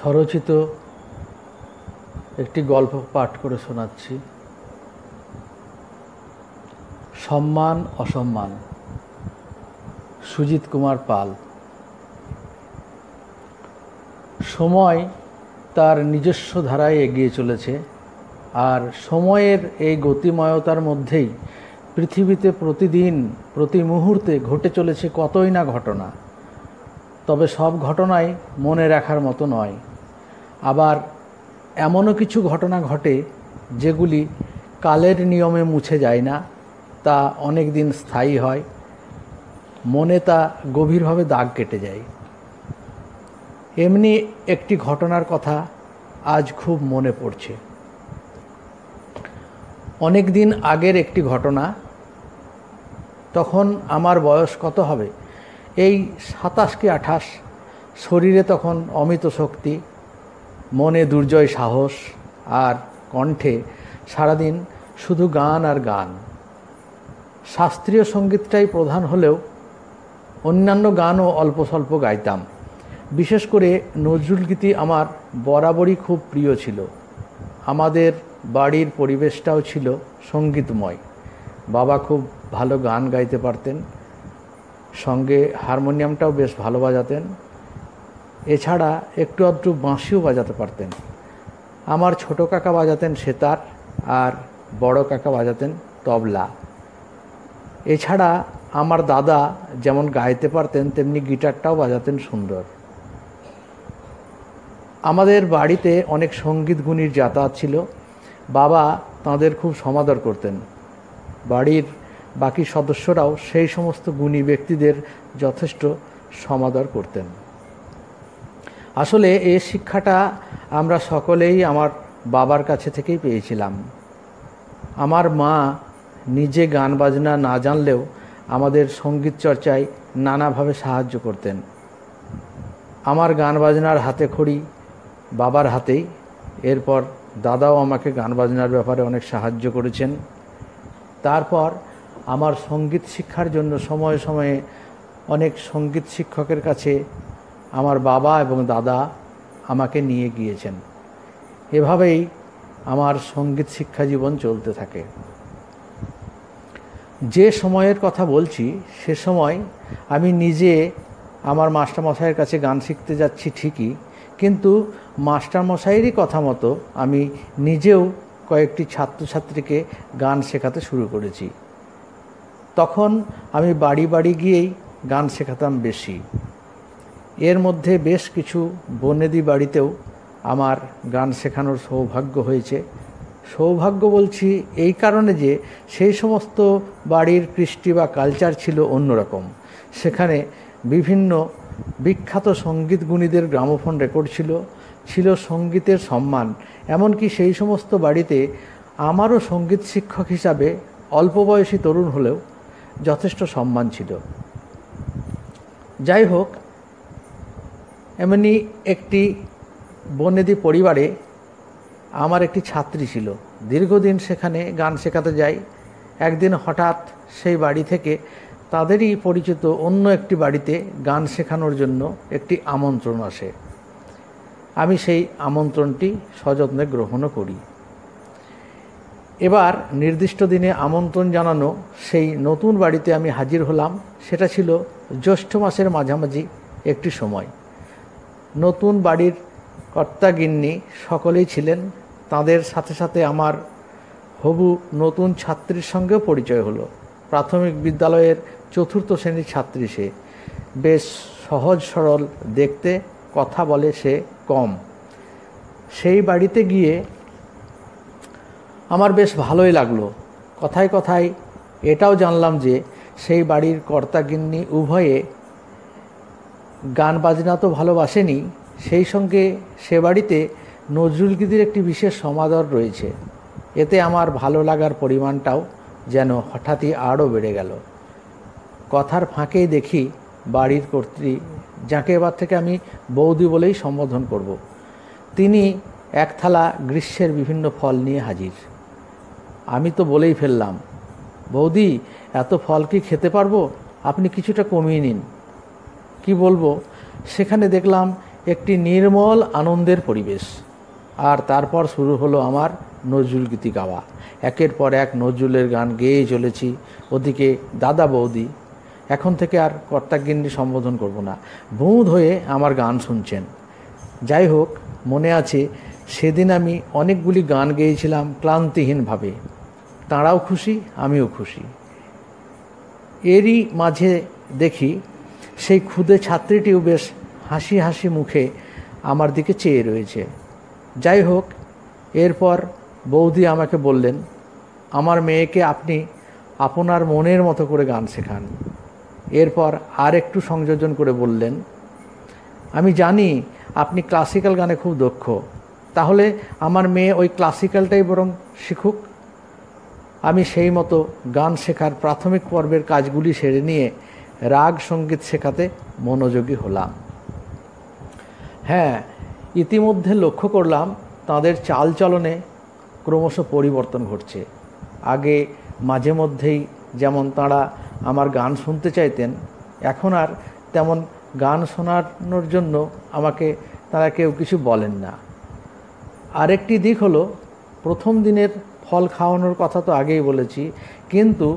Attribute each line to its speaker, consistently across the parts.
Speaker 1: স্বরচিত একটি গল্প পাঠ করে শোনাচ্ছি। সম্মান, অসম্মান। সুজিত কুমার পাল। সময় তার নিজস্ব ধারায় এগিয়ে চলেছে আর সময়ের এই গতিময়তার মধ্যেই পৃথিবীতে প্রতিদিন, প্রতি মুহূর্তে ঘটে চলেছে কতই না ঘটনা। তবে সব ঘটনাই মনে রাখার মতো নয়। আবার এমনও কিছু ঘটনা ঘটে যেগুলি কালের নিয়মে মুছে যায় না, তা অনেক দিন স্থায়ী হয়, মনে তা গভীরভাবে দাগ কেটে যায়। এমনি একটি ঘটনার কথা আজ খুব মনে পড়ছে। অনেক দিন আগের একটি ঘটনা, তখন আমার বয়স কত হবে? এই সাতাশ কি আঠাশ, শরীরে তখন অমিত শক্তি, মনে দুর্জয় সাহস আর কণ্ঠে সারাদিন শুধু গান আর গান। শাস্ত্রীয় সঙ্গীতটাই প্রধান হলেও অন্যান্য গানও অল্প স্বল্প গাইতাম। বিশেষ করে নজরুল গীতি আমার বরাবরই খুব প্রিয় ছিল। আমাদের বাড়ির পরিবেশটাও ছিল সঙ্গীতময়। বাবা খুব ভালো গান গাইতে পারতেন সঙ্গে হারমোনিয়ামটাও বেশ ভালো বাজাতেন। এছাড়া একটু আধটু বাঁশিও বাজাতে পারতেন। আমার ছোট কাকা বাজাতেন সেতার আর বড় কাকা বাজাতেন তবলা। এছাড়া আমার দাদা যেমন গাইতে পারতেন, তেমনি গিটারটাও বাজাতেন সুন্দর। আমাদের বাড়িতে অনেক সংগীত গুণীর যাতায়াত ছিল। বাবা তাঁদের খুব সমাদর করতেন। বাড়ির বাকি সদস্যরাও সেই সমস্ত গুণী ব্যক্তিদের যথেষ্ট সমাদর করতেন। আসলে এ শিক্ষাটা আমরা সকলেই আমার বাবার কাছে থেকেই পেয়েছিলাম। আমার মা নিজে গান বাজনা না জানলেও আমাদের সংগীত চর্চায় নানাভাবে সাহায্য করতেন। আমার গান বাজনার হাতে খড়ি বাবার হাতেই। এরপর দাদাও আমাকে গান বাজনার ব্যাপারে অনেক সাহায্য করেছেন। তারপর আমার সংগীত শিক্ষার জন্য সময়ে সময়ে অনেক সংগীত শিক্ষকের কাছে আমার বাবা এবং দাদা আমাকে নিয়ে গিয়েছেন। এভাবেই আমার সংগীত শিক্ষা জীবন চলতে থাকে। যে সময়ের কথা বলছি, সে সময় আমি নিজে আমার মাস্টারমশাইয়ের কাছে গান শিখতে যাচ্ছি ঠিকই, কিন্তু মাস্টারমশাইয়েরই কথা মতো আমি নিজেও কয়েকটি ছাত্রছাত্রীকে গান শেখাতে শুরু করেছি। তখন আমি বাড়ি বাড়ি গিয়েই গান শেখাতাম বেশি। এর মধ্যে বেশ কিছু বনেদি বাড়িতেও আমার গান শেখানোর সৌভাগ্য হয়েছে। সৌভাগ্য বলছি এই কারণে যে সেই সমস্ত বাড়ির কৃষ্টি বা কালচার ছিল অন্যরকম। সেখানে বিভিন্ন বিখ্যাত সংগীত গুণীদের গ্রামোফোন রেকর্ড ছিল ছিল সঙ্গীতের সম্মান। এমনকি সেই সমস্ত বাড়িতে আমারও সংগীত শিক্ষক হিসাবে অল্প বয়সী তরুণ হলেও যথেষ্ট সম্মান ছিল। যাই হোক এমনি একটি বনেদি পরিবারে আমার একটি ছাত্রী ছিল। দীর্ঘদিন সেখানে গান শেখাতে যাই। একদিন হঠাৎ সেই বাড়ি থেকে তাদেরই পরিচিত অন্য একটি বাড়িতে গান শেখানোর জন্য একটি আমন্ত্রণ আসে। আমি সেই আমন্ত্রণটি সযত্নে গ্রহণও করি। এবার নির্দিষ্ট দিনে আমন্ত্রণ জানানো সেই নতুন বাড়িতে আমি হাজির হলাম। সেটা ছিল জ্যৈষ্ঠ মাসের মাঝামাঝি একটি সময়। নতুন বাড়ির কর্তাগিন্নি সকলেই ছিলেন। তাদের সাথে সাথে আমার হবু নতুন ছাত্রীর সঙ্গেও পরিচয় হলো। প্রাথমিক বিদ্যালয়ের চতুর্থ শ্রেণির ছাত্রী সে। বেশ সহজ সরল, দেখতে, কথা বলে সে কম। সেই বাড়িতে গিয়ে আমার বেশ ভালোই লাগল। কথায় কথায় এটাও জানলাম যে সেই বাড়ির কর্তাগিন্নি উভয়ে গান বাজনা তো ভালোবাসেনি, সেই সঙ্গে সে বাড়িতে নজরুল গীতির একটি বিশেষ সমাদর রয়েছে। এতে আমার ভালো লাগার পরিমাণটাও যেন হঠাৎই আরও বেড়ে গেল। কথার ফাঁকেই দেখি বাড়ির কর্ত্রী, যাকে এবার থেকে আমি বৌদি বলেই সম্বোধন করব। তিনি এক থালা গ্রীষ্মের বিভিন্ন ফল নিয়ে হাজির। আমি তো বলেই ফেললাম। বৌদি, এত ফল কি খেতে পারব? আপনি কিছুটা কমিয়ে নিন। কি বলব? সেখানে দেখলাম একটি নির্মল আনন্দের পরিবেশ। আর তারপর শুরু হলো আমার নজরুল গীতি গাওয়া। একের পর এক নজরুলের গান গেয়ে চলেছি। ওদিকে দাদা বৌদি, এখন থেকে আর কর্তাগিন্নি সম্বোধন করব না। বৌধ হয়ে আমার গান শুনছেন। যাই হোক, মনে আছে সেদিন আমি অনেকগুলি গান গেয়েছিলাম ক্লান্তিহীনভাবে। তাঁরাও খুশি, আমিও খুশি। এরই মাঝে দেখি সেই ক্ষুদে ছাত্রীটিও বেশ হাসি হাসি মুখে আমার দিকে চেয়ে রয়েছে। যাই হোক, এরপর বৌদি আমাকে বললেন, আমার মেয়েকে আপনি আপনার মনের মতো করে গান শেখান। এরপর আর একটু সংযোজন করে বললেন, আমি জানি আপনি ক্লাসিক্যাল গানে খুব দক্ষ। তাহলে আমার মেয়ে ওই ক্লাসিক্যালটাই বরং শিখুক। আমি সেই মতো গান শেখার প্রাথমিক পর্বের কাজগুলি সেরে নিয়ে রাগ সংগীত শেখাতে মনোযোগী হলাম। হ্যাঁ ইতিমধ্যে লক্ষ্য করলাম তাদের চালচলনে ক্রমশ পরিবর্তন ঘটছে। আগে মাঝে মধ্যেই যেমন তারা আমার গান শুনতে চাইতেন, এখন আর তেমন গান শোনানোর জন্য আমাকে তারা কেউ কিছু বলেন না। আরেকটি দিক হলো, প্রথম দিনের ফল খাওয়ানোর কথা তো আগেই বলেছি, কিন্তু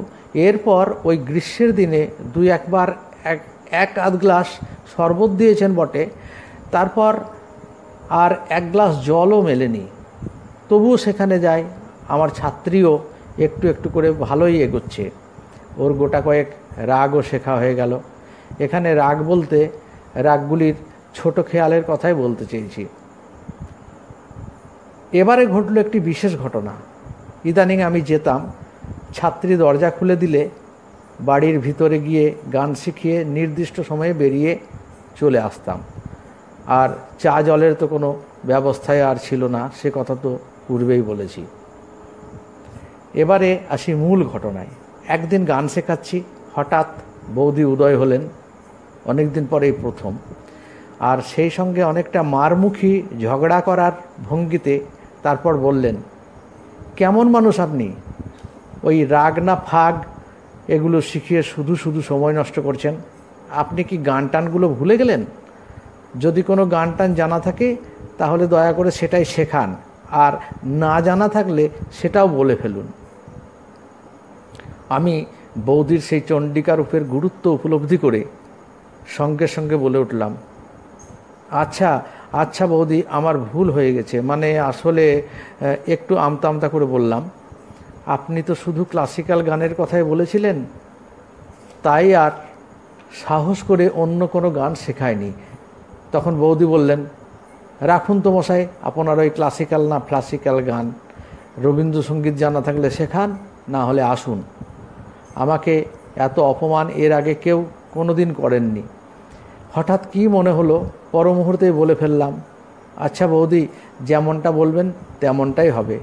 Speaker 1: এরপর ওই গ্রীষ্মের দিনে দুই একবার এক এক আধ গ্লাস শরবত দিয়েছেন বটে, তারপর আর এক গ্লাস জলও মেলেনি। তবুও সেখানে যায়, আমার ছাত্রীও একটু একটু করে ভালোই এগোচ্ছে। ওর গোটা কয়েক রাগও শেখা হয়ে গেল। এখানে রাগ বলতে রাগগুলির ছোট খেয়ালের কথাই বলতে চেয়েছি। এবারে ঘটলো একটি বিশেষ ঘটনা। ইদানিং আমি যেতাম, ছাত্রী দরজা খুলে দিলে বাড়ির ভিতরে গিয়ে গান শিখিয়ে নির্দিষ্ট সময়ে বেরিয়ে চলে আসতাম। আর চা জলের তো কোনো ব্যবস্থায় আর ছিল না, সে কথা তো পূর্বেই বলেছি। এবারে আসি মূল ঘটনায়। একদিন গান শেখাচ্ছি, হঠাৎ বৌদি উদয় হলেন অনেক দিন পরেই প্রথম। আর সেই সঙ্গে অনেকটা মারমুখী ঝগড়া করার ভঙ্গিতে তারপর বললেন, কেমন মানুষ আপনি? ওই রাগ না ফাগ এগুলো শিখিয়ে শুধু শুধু সময় নষ্ট করছেন। আপনি কি গান টানগুলো ভুলে গেলেন? যদি কোনো গান টান জানা থাকে, তাহলে দয়া করে সেটাই শেখান। আর না জানা থাকলে সেটাও বলে ফেলুন। আমি বৌদির সেই চণ্ডিকা রূপের গুরুত্ব উপলব্ধি করে সঙ্গে সঙ্গে বলে উঠলাম আচ্ছা আচ্ছা বৌদি, আমার ভুল হয়ে গেছে। মানে আসলে একটু আমতা আমতা করে বললাম। আপনি তো শুধু ক্লাসিক্যাল গানের কথাই বলেছিলেন। তাই আর সাহস করে অন্য কোনো গান শেখায়নি। তখন বৌদি বললেন, রাখুন তো মশাই, আপনার ওই ক্লাসিক্যাল না ক্লাসিক্যাল গান। রবীন্দ্রসঙ্গীত জানা থাকলে শেখান, না হলে আসুন। আমাকে এত অপমান এর আগে কেউ কোনো দিন করেননি। হঠাৎ কি মনে হলো পর মুহূর্তেই বলে ফেললাম আচ্ছা বৌদি, যেমনটা বলবেন তেমনটাই হবে।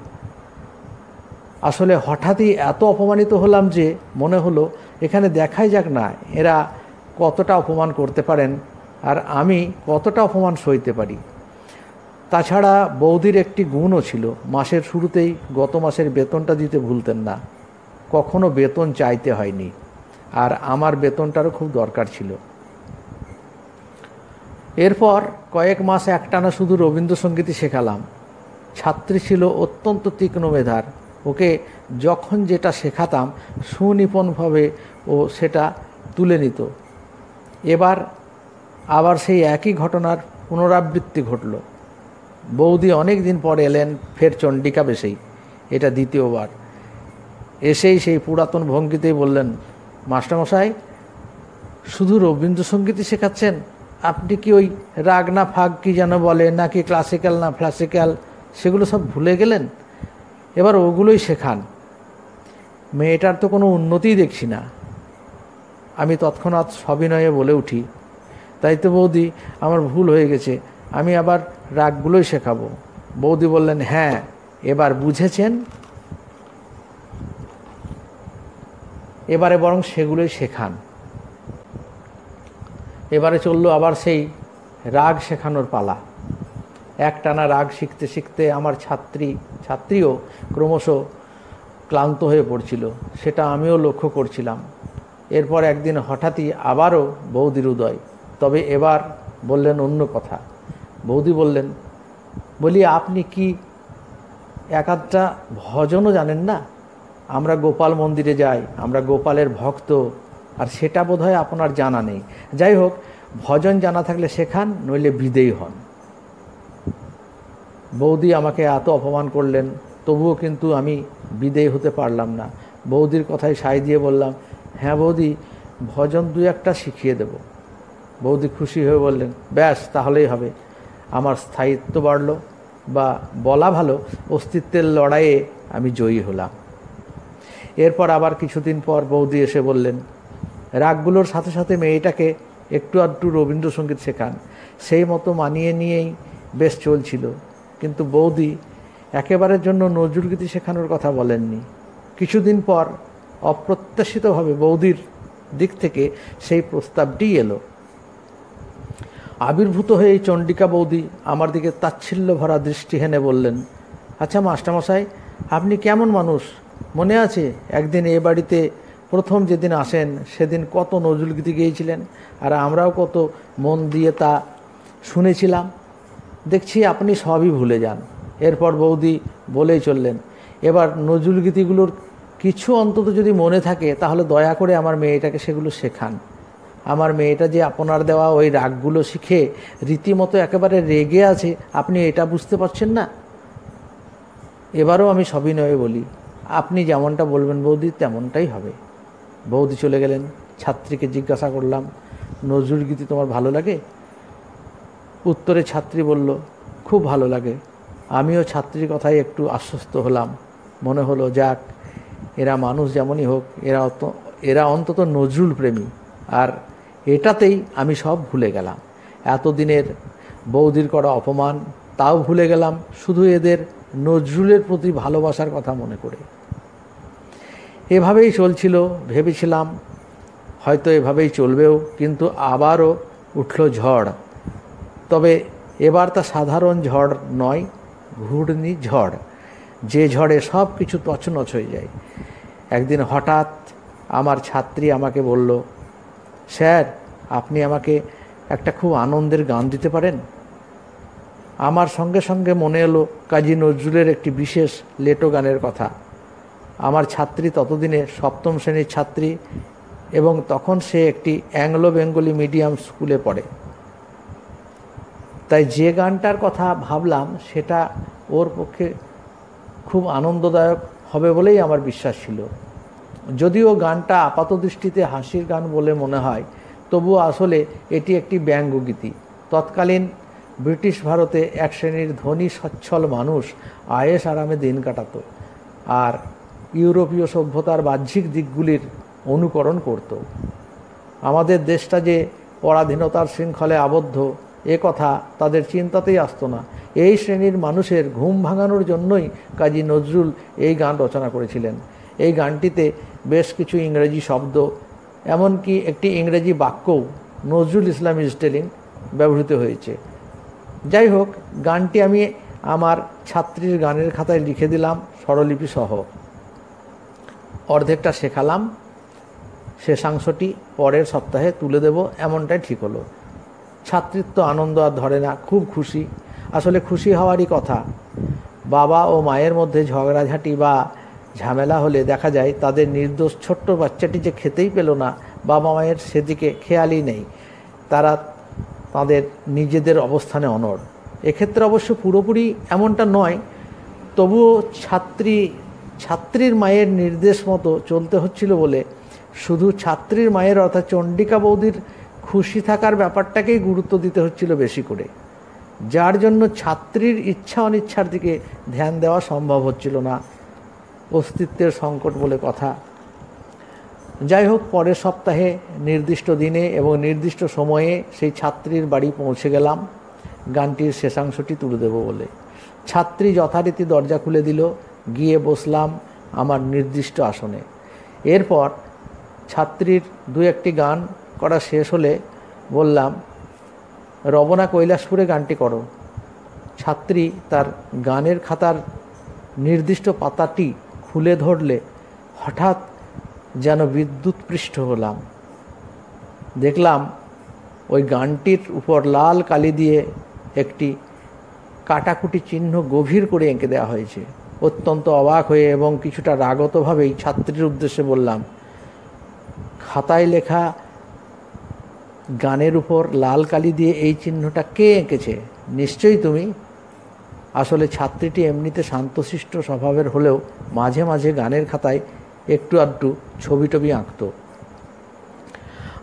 Speaker 1: আসলে হঠাৎই এত অপমানিত হলাম যে মনে হলো, এখানে দেখাই যাক না, এরা কতটা অপমান করতে পারেন আর আমি কতটা অপমান সইতে পারি। তাছাড়া বৌদির একটি গুণও ছিল, মাসের শুরুতেই গত মাসের বেতনটা দিতে ভুলতেন না, কখনো বেতন চাইতে হয়নি, আর আমার বেতনটারও খুব দরকার ছিল। এরপর কয়েক মাস একটানা শুধু রবীন্দ্রসঙ্গীতই শেখালাম। ছাত্রী ছিল অত্যন্ত তীক্ষ্ণ মেধার। ওকে যখন যেটা শেখাতাম সুনিপুণভাবে ও সেটা তুলে নিত। এবার আবার সেই একই ঘটনার পুনরাবৃত্তি ঘটল। বৌদি অনেক দিন পর এলেন ফের চণ্ডিকা বেশেই। এটা দ্বিতীয়বার। এসেই সেই পুরাতন ভঙ্গিতেই বললেন, মাস্টারমশাই, শুধু রবীন্দ্রসঙ্গীতই শেখাচ্ছেন? আপনি কি ওই রাগ না ফাগ কি যেন বলে, নাকি ক্লাসিক্যাল না ক্লাসিক্যাল সেগুলো সব ভুলে গেলেন? এবার ওগুলোই শেখান। মেয়েটার তো কোনো উন্নতিই দেখছি না। আমি তৎক্ষণাৎ সবিনয়ে বলে উঠি, তাই তো বৌদি, আমার ভুল হয়ে গেছে। আমি আবার রাগগুলোই শেখাবো। বৌদি বললেন হ্যাঁ এবার বুঝেছেন? এবারে বরং সেগুলোই শেখান। এবারে চলল আবার সেই রাগ শেখানোর পালা। একটানা রাগ শিখতে শিখতে আমার ছাত্রী, ছাত্রীও ক্রমশ ক্লান্ত হয়ে পড়ছিল। সেটা আমিও লক্ষ্য করছিলাম। এরপর একদিন হঠাৎই আবারও বৌদির উদয়। তবে এবার বললেন অন্য কথা। বৌদি বললেন, বলি, আপনি কি এক আধটা ভজনও জানেন না? আমরা গোপাল মন্দিরে যাই, আমরা গোপালের ভক্ত আর সেটা বোধহয় আপনার জানা নেই। যাই হোক ভজন জানা থাকলে শেখান, নইলে বিদেয়ী হন। বৌদি আমাকে এত অপমান করলেন, তবুও কিন্তু আমি বিদেয় হতে পারলাম না। বৌদির কথায় সাই দিয়ে বললাম হ্যাঁ বৌদি, ভজন দু একটা শিখিয়ে দেব। বৌদি খুশি হয়ে বললেন, ব্যাস, তাহলেই হবে। আমার স্থায়িত্ব বাড়ল বা বলা ভালো, অস্তিত্বের লড়াইয়ে আমি জয়ী হলাম। এরপর আবার কিছুদিন পর বৌদি এসে বললেন রাগগুলোর সাথে সাথে মেয়েটাকে একটু আধটু রবীন্দ্রসঙ্গীত শেখান। সেই মতো মানিয়ে নিয়েই বেশ চলছিল। কিন্তু বৌদি একেবারের জন্য নজরুলগীতি শেখানোর কথা বলেননি। কিছুদিন পর অপ্রত্যাশিতভাবে বৌদির দিক থেকে সেই প্রস্তাবটি এলো। আবির্ভূত হয়ে এই চণ্ডিকা বৌদি আমার দিকে তাচ্ছিল্য ভরা দৃষ্টি হেনে বললেন আচ্ছা মাস্টারমশাই, আপনি কেমন মানুষ? মনে আছে একদিন এ বাড়িতে প্রথম যেদিন আসেন, সেদিন কত নজরুলগীতি গিয়েছিলেন, আর আমরাও কত মন দিয়ে তা শুনেছিলাম। দেখছি আপনি সবই ভুলে যান। এরপর বৌদি বলেই চললেন, এবার নজরুলগীতিগুলোর কিছু অন্তত যদি মনে থাকে, তাহলে দয়া করে আমার মেয়েটাকে সেগুলো শেখান। আমার মেয়েটা যে আপনার দেওয়া ওই রাগগুলো শিখে রীতিমতো একেবারে রেগে আছে, আপনি এটা বুঝতে পারছেন না? এবারও আমি সবিনয়ে বলি, আপনি যেমনটা বলবেন বৌদি, তেমনটাই হবে। বৌদি চলে গেলেন, ছাত্রীকে জিজ্ঞাসা করলাম, নজরুল গীতি তোমার ভালো লাগে? উত্তরে ছাত্রী বলল, খুব ভালো লাগে। আমিও ছাত্রীর কথায় একটু আশ্বস্ত হলাম। মনে হলো, যাক, এরা মানুষ যেমনই হোক, এরা অত, এরা অন্তত নজরুল প্রেমী। আর এটাতেই আমি সব ভুলে গেলাম। এতদিনের বৌদির করা অপমান, তাও ভুলে গেলাম শুধু এদের নজরুলের প্রতি ভালোবাসার কথা মনে করে। এভাবেই চলছিল, ভেবেছিলাম, হয়তো এভাবেই চলবেও, কিন্তু আবারও উঠল ঝড়। তবে এবার তা সাধারণ ঝড় নয়, ঘূর্ণি ঝড়। যে ঝড়ে সব কিছু তছনছ হয়ে যায়। একদিন হঠাৎ আমার ছাত্রী আমাকে বলল, স্যার, আপনি আমাকে একটা খুব আনন্দের গান দিতে পারেন? আমার সঙ্গে সঙ্গে মনে এলো কাজী নজরুলের একটি বিশেষ লেটো গানের কথা। আমার ছাত্রী ততদিনে সপ্তম শ্রেণির ছাত্রী এবং তখন সে একটি অ্যাংলো বেঙ্গলি মিডিয়াম স্কুলে পড়ে। তাই যে গানটার কথা ভাবলাম, সেটা ওর পক্ষে খুব আনন্দদায়ক হবে বলেই আমার বিশ্বাস ছিল। যদিও গানটা আপাত দৃষ্টিতে হাসির গান বলে মনে হয় তবুও আসলে এটি একটি ব্যঙ্গগীতি তৎকালীন ব্রিটিশ ভারতে এক শ্রেণির ধনী সচ্ছল মানুষ আয়েস আরামে দিন কাটাত। আর ইউরোপীয় সভ্যতার বাহ্যিক দিকগুলির অনুকরণ করত। আমাদের দেশটা যে পরাধীনতার শৃঙ্খলে আবদ্ধ, এ কথা তাদের চিন্তাতেই আসতো না। এই শ্রেণির মানুষের ঘুম ভাঙানোর জন্যই কাজী নজরুল এই গান রচনা করেছিলেন। এই গানটিতে বেশ কিছু ইংরেজি শব্দ, এমনকি একটি ইংরেজি বাক্যও নজরুল ইসলাম স্টেলিং ব্যবহৃত হয়েছে। যাই হোক, গানটি আমি আমার ছাত্রীর গানের খাতায় লিখে দিলাম স্বরলিপি সহ। অর্ধেকটা শেখালাম, শেষাংশটি পরের সপ্তাহে তুলে দেব, এমনটাই ঠিক হলো। ছাত্রীত্ব আনন্দ আর ধরে না, খুব খুশি। আসলে খুশি হওয়ারই কথা। বাবা ও মায়ের মধ্যে ঝগড়াঝাঁটি বা ঝামেলা হলে দেখা যায় তাদের নির্দোষ ছোট্ট বাচ্চাটি যে খেতেই পেল না, বাবা মায়ের সেদিকে খেয়ালই নেই। তারা তাদের নিজেদের অবস্থানে অনড়। এক্ষেত্রে অবশ্য পুরোপুরি এমনটা নয়, তবুও ছাত্রী ছাত্রীর মায়ের নির্দেশ মতো চলতে হচ্ছিল বলে শুধু ছাত্রীর মায়ের অর্থাৎ চণ্ডিকা বৌদির খুশি থাকার ব্যাপারটাকেই গুরুত্ব দিতে হচ্ছিল বেশি করে। যার জন্য ছাত্রীর ইচ্ছা অনিচ্ছার দিকে ধ্যান দেওয়া সম্ভব হচ্ছিল না। অস্তিত্বের সংকট বলে কথা। যাই হোক, পরের সপ্তাহে নির্দিষ্ট দিনে এবং নির্দিষ্ট সময়ে সেই ছাত্রীর বাড়ি পৌঁছে গেলাম। গানটির শেষাংশটি তুলে দেব বলে। ছাত্রী যথারীতি দরজা খুলে দিল। গিয়ে বসলাম আমার নির্দিষ্ট আসনে। এরপর ছাত্রীর দু একটি গান করা শেষ হলে বললাম, রবনা কৈলাসপুরে গানটি করো। ছাত্রী তার গানের খাতার নির্দিষ্ট পাতাটি খুলে ধরলে হঠাৎ যেন বিদ্যুৎ পৃষ্ঠ হলাম। দেখলাম ওই গানটির উপর লাল কালি দিয়ে একটি কাটাকুটি চিহ্ন গভীর করে এঁকে দেওয়া হয়েছে। অত্যন্ত অবাক হয়ে এবং কিছুটা রাগতভাবেই ছাত্রীর উদ্দেশ্যে বললাম, খাতায় লেখা গানের উপর লাল কালি দিয়ে এই চিহ্নটা কে এঁকেছে? নিশ্চয়ই তুমি? আসলে ছাত্রীটি এমনিতে শান্তশিষ্ট স্বভাবের হলেও মাঝে মাঝে গানের খাতায় একটু আধটু ছবি টবি আঁকত।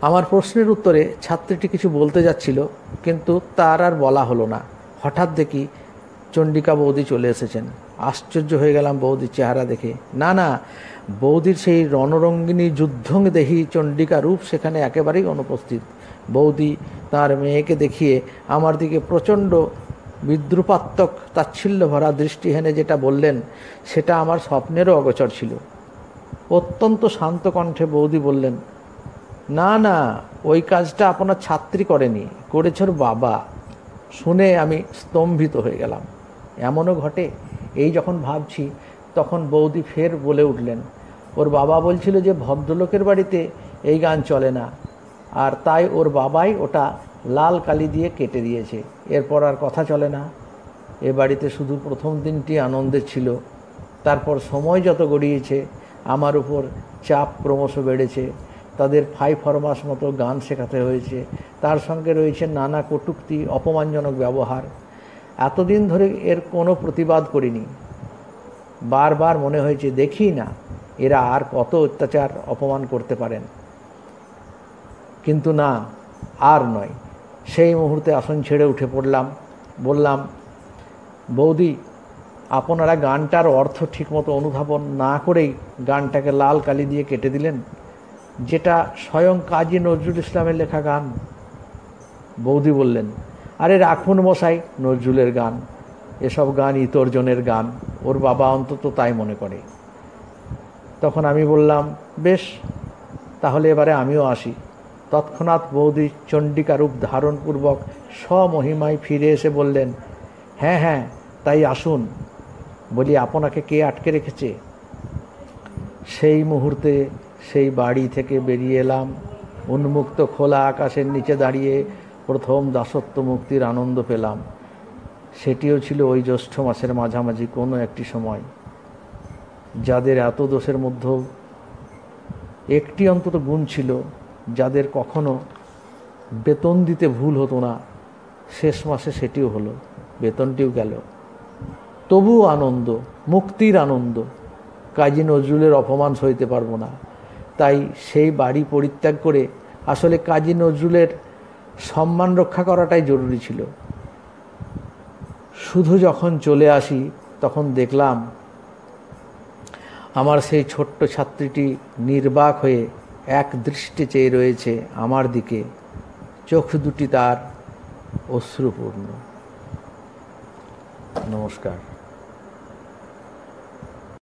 Speaker 1: আমার প্রশ্নের উত্তরে ছাত্রীটি কিছু বলতে যাচ্ছিল, কিন্তু তার আর বলা হলো না। হঠাৎ দেখি চণ্ডিকা বৌদি চলে এসেছেন। আশ্চর্য হয়ে গেলাম বৌদির চেহারা দেখে। না না, বৌদির সেই রণরঙ্গিনী যুদ্ধং দেহি চণ্ডিকা রূপ সেখানে একেবারেই অনুপস্থিত। বৌদি তার মেয়েকে দেখিয়ে আমার দিকে প্রচণ্ড বিদ্রুপাত্মক তাচ্ছিল্য ভরা দৃষ্টি হেনে যেটা বললেন, সেটা আমার স্বপ্নেরও অগোচর ছিল। অত্যন্ত শান্ত কণ্ঠে বৌদি বললেন, না না, ওই কাজটা আপনার ছাত্রী করেনি, করেছে ওর বাবা। শুনে আমি স্তম্ভিত হয়ে গেলাম। এমনও ঘটে? এই যখন ভাবছি, তখন বৌদি ফের বলে উঠলেন, ওর বাবা বলছিল যে ভদ্রলোকের বাড়িতে এই গান চলে না, আর তাই ওর বাবাই ওটা লাল কালি দিয়ে কেটে দিয়েছে, এরপর আর কথা চলে না। এ বাড়িতে শুধু প্রথম দিনটি আনন্দের ছিল, তারপর সময় যত গড়িয়েছে, আমার উপর চাপ ক্রমশ বেড়েছে, তাদের ফাই ফরমাস মতো গান শেখাতে হয়েছে, তার সঙ্গে রয়েছে নানা কটুক্তি, অপমানজনক ব্যবহার এতদিন ধরে এর কোনো প্রতিবাদ করিনি। বারবার মনে হয়েছে, দেখি না, এরা আর কত অত্যাচার, অপমান করতে পারেন। কিন্তু না, আর নয়। সেই মুহূর্তে আসন ছেড়ে উঠে পড়লাম, বললাম, বৌদি, আপনারা গানটার অর্থ ঠিকমতো অনুধাবন না করেই গানটাকে লাল কালি দিয়ে কেটে দিলেন, যেটা স্বয়ং কাজী নজরুল ইসলামের লেখা গান। বৌদি বললেন আরে রাখুন মশাই, নজরুলের গান। এসব গান ইতর্জনের গান, ওর বাবা অন্তত তাই মনে করে। তখন আমি বললাম, বেশ, তাহলে এবারে আমিও আসি। তৎক্ষণাৎ বৌদি চণ্ডিকা রূপ ধারণপূর্বক স্বমহিমায় ফিরে এসে বললেন হ্যাঁ হ্যাঁ তাই আসুন। বলি, আপনাকে কে আটকে রেখেছে? সেই মুহূর্তে সেই বাড়ি থেকে বেরিয়ে এলাম, উন্মুক্ত খোলা আকাশের নিচে দাঁড়িয়ে প্রথম দাসত্ব মুক্তির আনন্দ পেলাম। সেটিও ছিল ওই জ্যৈষ্ঠ মাসের মাঝামাঝি কোনো একটি সময়। যাদের এত দোষের মধ্যেও একটি অন্তত গুণ ছিল, যাদের কখনো বেতন দিতে ভুল হতো না, শেষ মাসে সেটিও হলো, বেতনটিও গেল। তবুও আনন্দ, মুক্তির আনন্দ, কাজী নজরুলের অপমান সইতে পারব না। তাই সেই বাড়ি পরিত্যাগ করে আসলে কাজী নজরুলের সম্মান রক্ষা করাটাই জরুরি ছিল। শুধু যখন চলে আসি, তখন দেখলাম আমার সেই ছোট্ট ছাত্রীটি নির্বাক হয়ে এক দৃষ্টি চেয়ে রয়েছে আমার দিকে। চোখ দুটি তার অশ্রুপূর্ণ। নমস্কার।